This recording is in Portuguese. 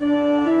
Música